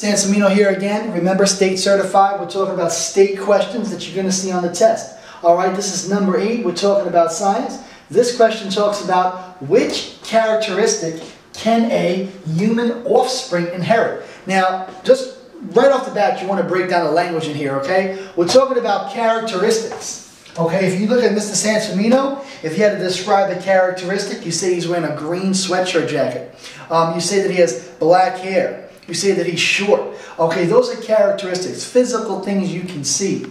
Samino here again. Remember, state certified. We're talking about state questions that you're going to see on the test. All right, this is number eight. We're talking about science. This question talks about which characteristic can a human offspring inherit. Now, just right off the bat, you want to break down the language in here, okay? We're talking about characteristics. Okay, if you look at Mr. Sansomino, if you had to describe a characteristic, you say he's wearing a green sweatshirt jacket. Um, you say that he has black hair. You say that he's short. Okay, those are characteristics, physical things you can see.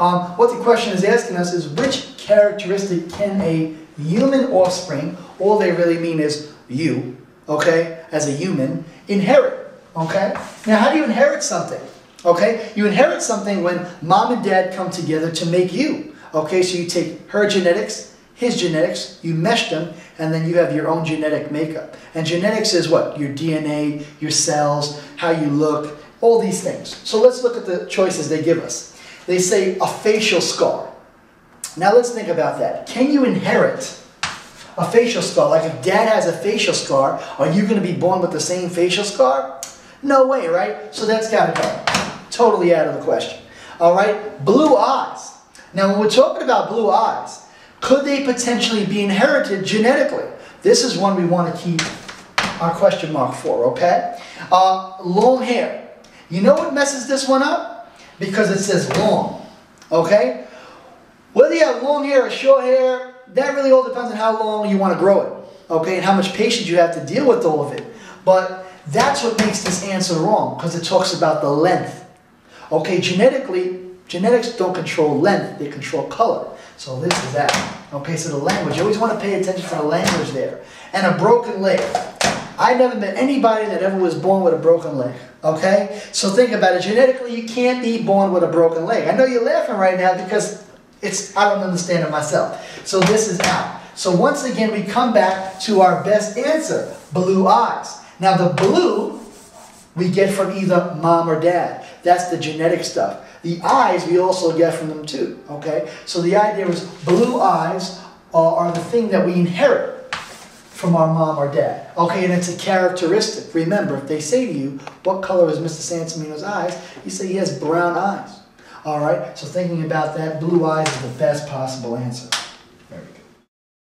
Um, what the question is asking us is which characteristic can a human offspring, all they really mean is you, okay, as a human, inherit, okay? Now, how do you inherit something? Okay, you inherit something when mom and dad come together to make you. Okay, so you take her genetics, his genetics, you mesh them, and then you have your own genetic makeup. And genetics is what? Your DNA, your cells, how you look, all these things. So let's look at the choices they give us. They say a facial scar. Now let's think about that. Can you inherit a facial scar? Like if dad has a facial scar, are you going to be born with the same facial scar? No way, right? So that's got to go. Totally out of the question. All right, blue eyes. Now when we're talking about blue eyes, could they potentially be inherited genetically? This is one we want to keep our question mark for, okay? Uh, long hair. You know what messes this one up? Because it says long, okay? Whether you have long hair or short hair, that really all depends on how long you want to grow it, okay, and how much patience you have to deal with all of it. But that's what makes this answer wrong, because it talks about the length. Okay, genetically, genetics don't control length, they control color. So this is that. Okay, so the language, you always want to pay attention to the language there. And a broken leg. I never met anybody that ever was born with a broken leg. Okay? So think about it. Genetically, you can't be born with a broken leg. I know you're laughing right now because it's, I don't understand it myself. So this is out. So once again, we come back to our best answer, blue eyes. Now the blue, we get from either mom or dad. That's the genetic stuff. The eyes, we also get from them too, okay? So the idea is blue eyes are, are the thing that we inherit from our mom or dad. Okay, and it's a characteristic. Remember, if they say to you, what color is Mr. Sansomino's eyes? You say he has brown eyes. All right, so thinking about that, blue eyes is the best possible answer.